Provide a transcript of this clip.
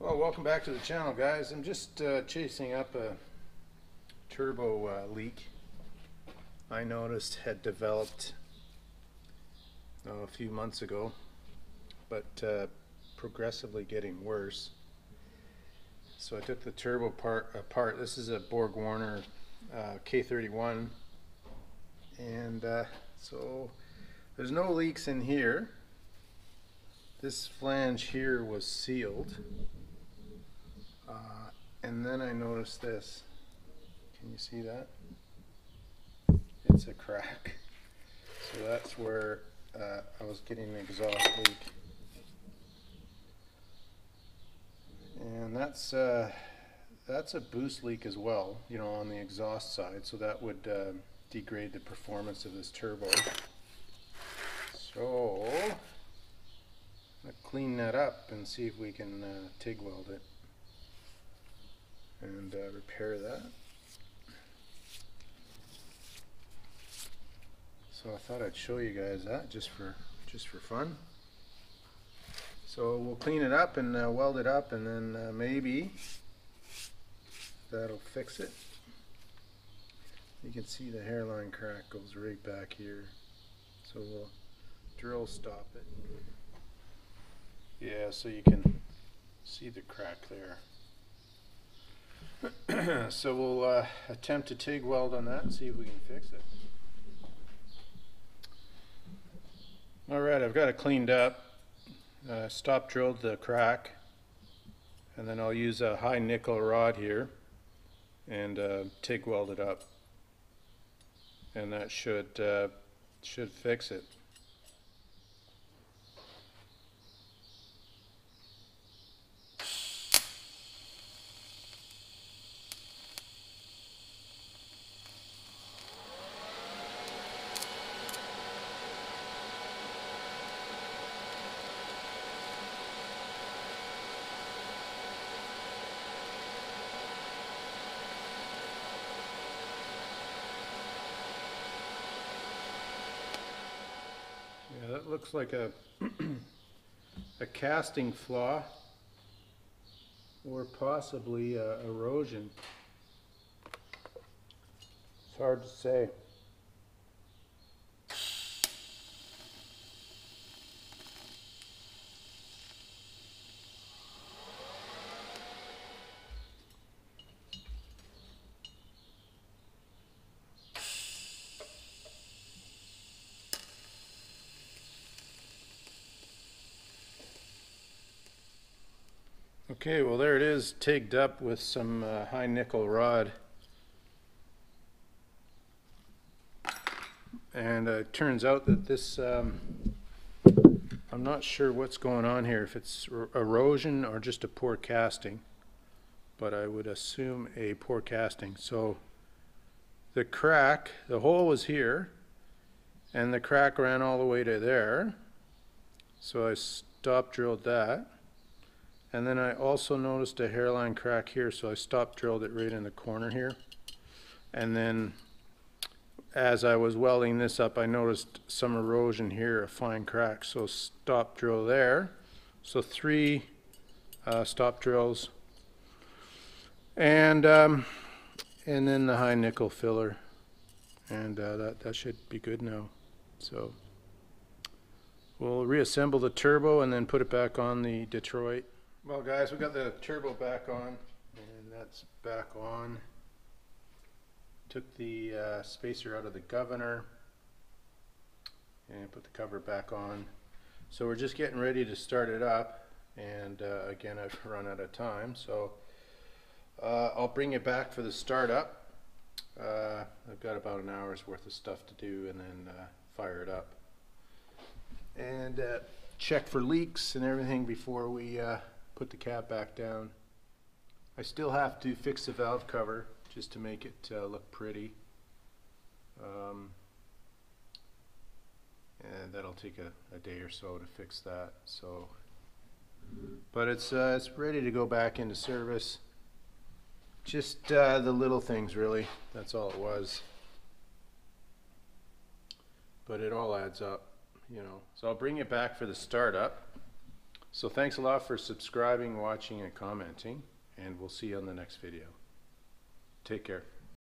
Well, welcome back to the channel, guys. I'm just uh, chasing up a turbo uh, leak I noticed had developed oh, a few months ago, but uh, progressively getting worse. So I took the turbo part apart. This is a BorgWarner uh, K31, and uh, so there's no leaks in here. This flange here was sealed. And then I noticed this. Can you see that? It's a crack. So that's where uh, I was getting an exhaust leak. And that's uh, that's a boost leak as well, you know, on the exhaust side. So that would uh, degrade the performance of this turbo. So, clean that up and see if we can uh, TIG weld it and uh, repair that. So I thought I'd show you guys that just for just for fun. So we'll clean it up and uh, weld it up and then uh, maybe that'll fix it. You can see the hairline crack goes right back here. So we'll drill stop it. Yeah, so you can see the crack there. so we'll uh, attempt to TIG weld on that and see if we can fix it. Alright, I've got it cleaned up. Uh, stop drilled the crack. And then I'll use a high nickel rod here and uh, TIG weld it up. And that should, uh, should fix it. Yeah, that looks like a a casting flaw or possibly uh, erosion. It's hard to say. Okay, well there it is, tigged up with some uh, high nickel rod. And uh, it turns out that this, um, I'm not sure what's going on here, if it's er- erosion or just a poor casting. But I would assume a poor casting. So the crack, the hole was here, and the crack ran all the way to there. So I stop drilled that. And then I also noticed a hairline crack here, so I stop drilled it right in the corner here. And then as I was welding this up, I noticed some erosion here, a fine crack. So stop drill there. So three uh, stop drills. And um, and then the high nickel filler. And uh, that, that should be good now. So we'll reassemble the turbo and then put it back on the Detroit. Well guys, we got the turbo back on and that's back on. Took the uh, spacer out of the governor and put the cover back on. So we're just getting ready to start it up and uh, again I've run out of time so uh, I'll bring it back for the startup. Uh, I've got about an hour's worth of stuff to do and then uh, fire it up. And uh, check for leaks and everything before we put the cap back down. I still have to fix the valve cover just to make it uh, look pretty. Um, and that'll take a, a, day or so to fix that. So, but it's uh, it's ready to go back into service. Just uh, the little things, really. That's all it was. But it all adds up, you know. So I'll bring it back for the startup. So thanks a lot for subscribing, watching, and commenting, and we'll see you on the next video. Take care.